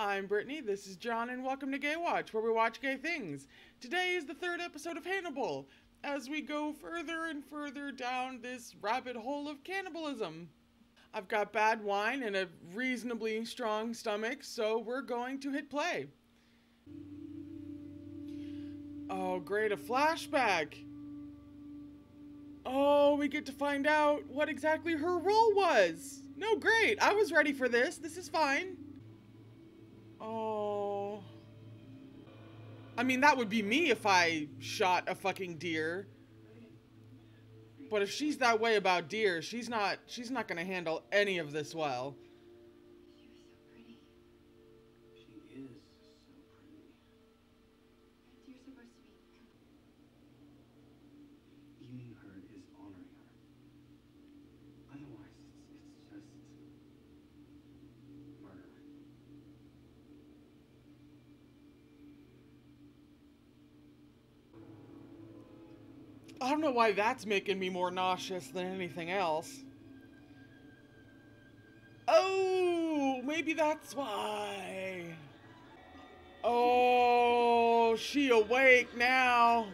I'm Brittany, this is John, and welcome to Gay Watch, where we watch gay things. Today is the third episode of Hannibal, as we go further and further down this rabbit hole of cannibalism. I've got bad wine and a reasonably strong stomach, so we're going to hit play. Oh, great, a flashback! Oh, we get to find out what exactly her role was! No, great, I was ready for this, this is fine. Oh. I mean, that would be me if I shot a fucking deer. But if she's that way about deer, she's not she's not going to handle any of this well. I don't know why that's making me more nauseous than anything else. Oh, maybe that's why. Oh, she awake now.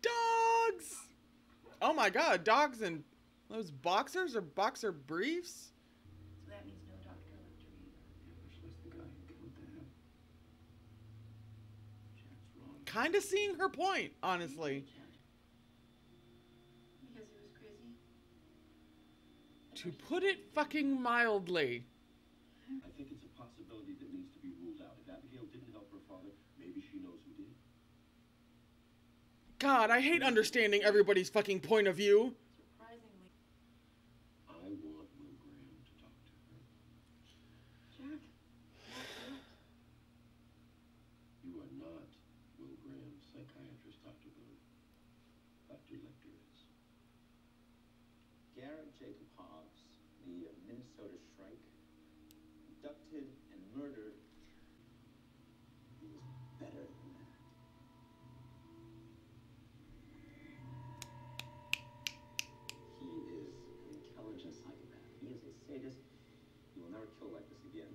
Dogs. Oh my god, dogs and those boxers or boxer briefs? So that means no doctor left to read. Yeah, which was the guy who killed Dad. Chad's wrong. Kind of seeing her point, honestly. Because he was crazy. To put it fucking mildly. I think it's a possibility that needs to be ruled out. If Abigail didn't help her father, maybe she knows who did. God, I hate understanding everybody's fucking point of view. Surprisingly. I want Will Graham to talk to her. Jack. You are not Will Graham's psychiatrist, Dr. Bloom. Dr. Lecter is. Garrett Jacob Hobbs, the uh, Minnesota Shrike, abducted and murdered. He was better than that. He is an intelligent psychopath. He is a sadist. He will never kill like this again.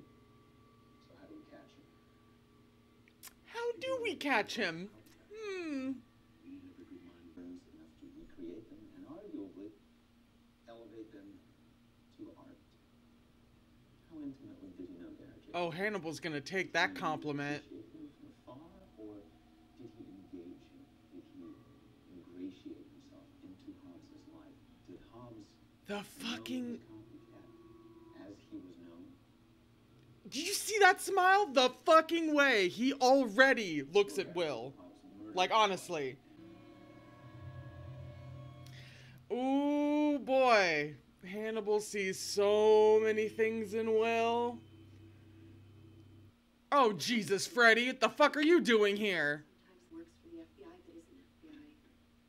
So how do we catch him? How do we catch him? Hmm. We need every good mind burns enough to recreate them and arguably elevate them to art. How intimately did you know Garrett Jacob? Oh, Hannibal's gonna take that compliment. Did he appreciate him from afar, or did he engage him? Did he ingratiate himself gonna take that compliment. The fucking. Did you see that smile? The fucking way he already looks at Will. Like, honestly. Ooh, boy. Hannibal sees so many things in Will. Oh, Jesus, Freddie, what the fuck are you doing here? Sometimes works for the FBI that isn't FBI.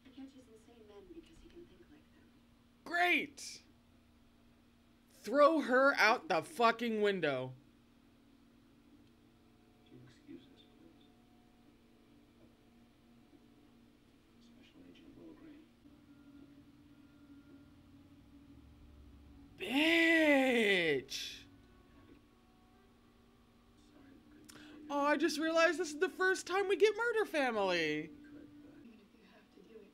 He catches insane men because he can think like them. Great! Throw her out the fucking window. Do you excuse us, please? Special Agent Will Graham. Bitch! Sorry we couldn't tell you Oh, I just realized this is the first time we get Murder Family. we could, but Even if you have to do it.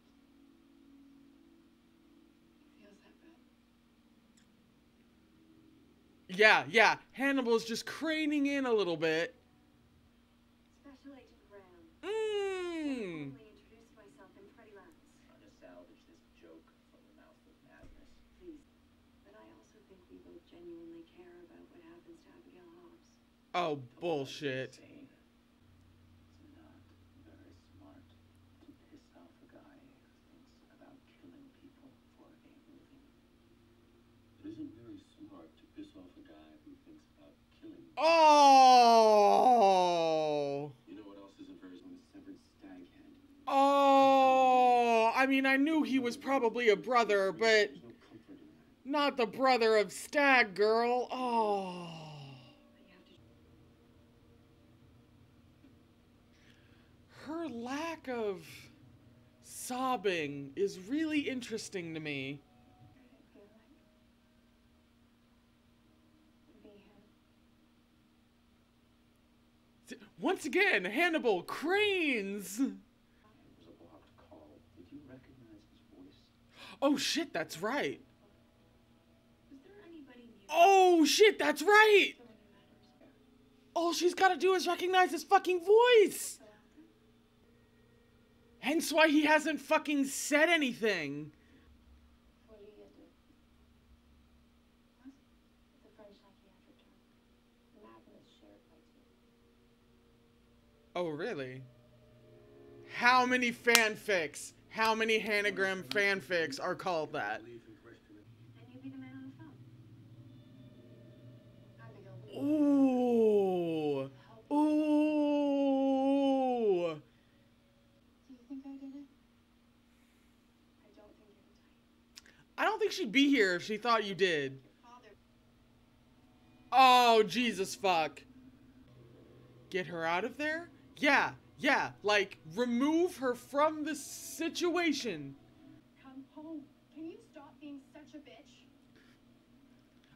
It feels that bad. Yeah, yeah. Hannibal's just craning in a little bit. Special Agent Graham. Mmm. Only introduce myself in Freddie Lounds. Trying to salvage this joke from the mouth of madness. Please. But I also think we both genuinely care about what happens to Abigail Hobbs. Oh, bullshit. Insane. It's not very smart to piss off a guy who thinks about killing people for a living. It isn't very smart to piss off a guy who thinks about killing. Oh. You know what else isn't very smart? severed stag head. Oh. I mean, I knew he was probably a brother, but There's no comfort in that. not the brother of Stag Girl. Oh. But you have to. Her lack of sobbing is really interesting to me. What did it feel like? To be him. Once again, Hannibal cranes. Was a blocked call. Did you recognize his voice? Oh shit, that's right. Was there anybody new? Oh shit, that's right. Someone who matters? All she's got to do is recognize his fucking voice. Hence why he hasn't fucking said anything. Oh, really? How many fanfics, how many Hannigram fanfics are called that? Ooh. Ooh. Do you think I did it? I don't think it'll take. I don't think she'd be here if she thought you did. Oh, Jesus fuck. Get her out of there? Yeah, yeah, like, remove her from the situation. come home. Can you stop being such a bitch?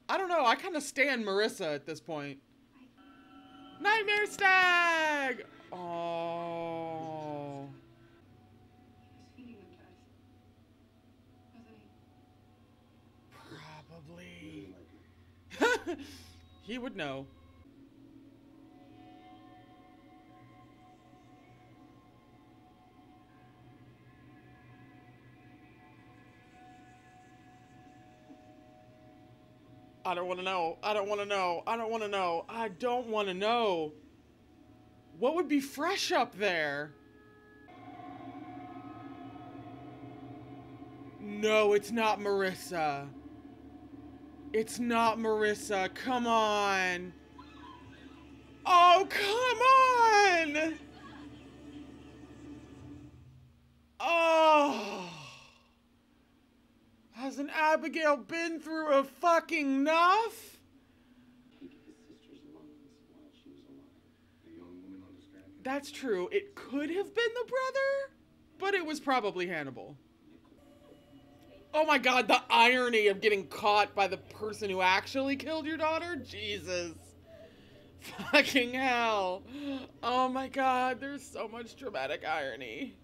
I don't know, I kind of stand Marissa at this point. Nightmare Stag! Oh. He was feeding them to us. Wasn't he? Probably. he would know. I don't want to know. I don't want to know. I don't want to know. I don't want to know. What would be fresh up there? No, it's not Marissa. It's not Marissa. Come on. Oh, come on. Oh. Hasn't Abigail been through a fucking enough? That's true. It could have been the brother, but it was probably Hannibal. Oh my god, the irony of getting caught by the person who actually killed your daughter? Jesus. Fucking hell. Oh my god, there's so much dramatic irony.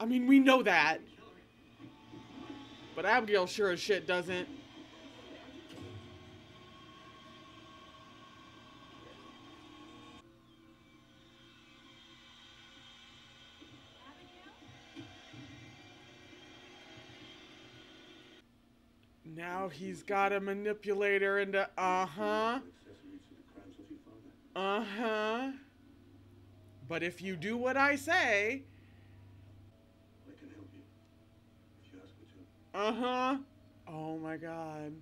I mean, we know that, but Abigail sure as shit doesn't. Now he's got a manipulator into uh huh, Accessory to the crimes of your father. uh huh. But if you do what I say, I can help you. If you ask me to. Uh huh. Oh my god.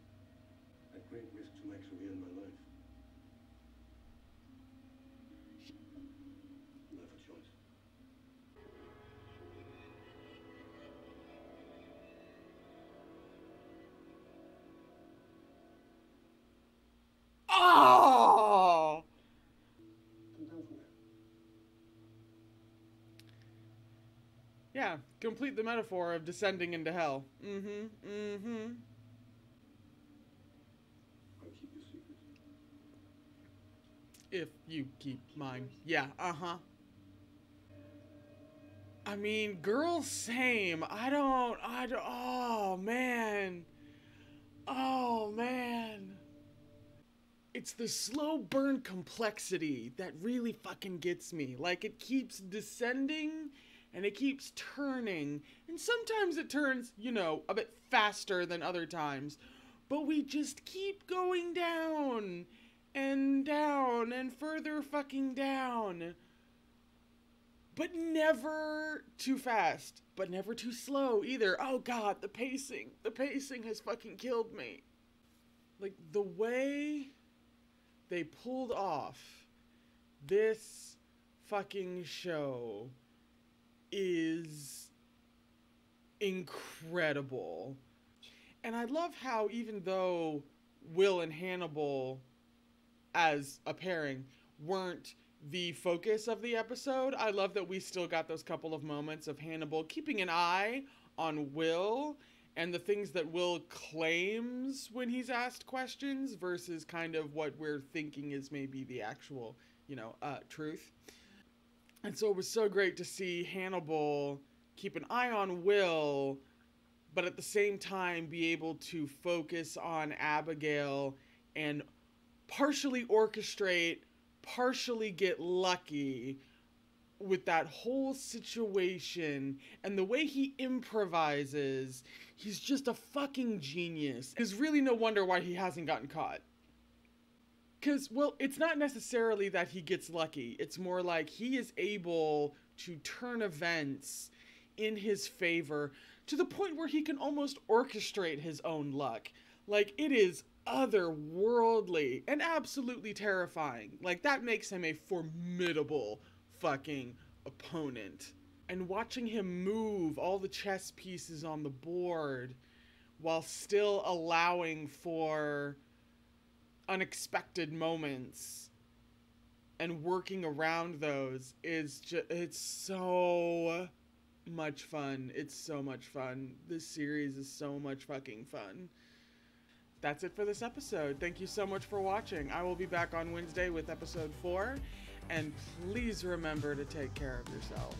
Yeah, complete the metaphor of descending into hell. Mm-hmm. Mm-hmm. I'll keep your secret. If you keep mine. Yeah, uh-huh. I mean, girls same. I don't I don't oh man. Oh man. It's the slow burn complexity that really fucking gets me. Like it keeps descending and it keeps turning. And sometimes it turns, you know, a bit faster than other times. But we just keep going down and down and further fucking down. But never too fast, but never too slow either. Oh god, the pacing. The pacing has fucking killed me. Like the way they pulled off this fucking show is incredible. And I love how even though Will and Hannibal as a pairing weren't the focus of the episode. I love that we still got those couple of moments of Hannibal keeping an eye on Will and the things that Will claims when he's asked questions versus kind of what we're thinking is maybe the actual, you know, uh, truth. And so it was so great to see Hannibal keep an eye on Will, but at the same time be able to focus on Abigail and partially orchestrate, partially get lucky with that whole situation and the way he improvises. He's just a fucking genius. It's really no wonder why he hasn't gotten caught. Because, well, it's not necessarily that he gets lucky. It's more like he is able to turn events in his favor to the point where he can almost orchestrate his own luck. Like, it is otherworldly and absolutely terrifying. Like, that makes him a formidable fucking opponent. And watching him move all the chess pieces on the board while still allowing for unexpected moments and working around those is just it's so much fun. It's so much fun. This series is so much fucking fun. That's it for this episode. Thank you so much for watching. I will be back on Wednesday with episode 4 and please remember to take care of yourself.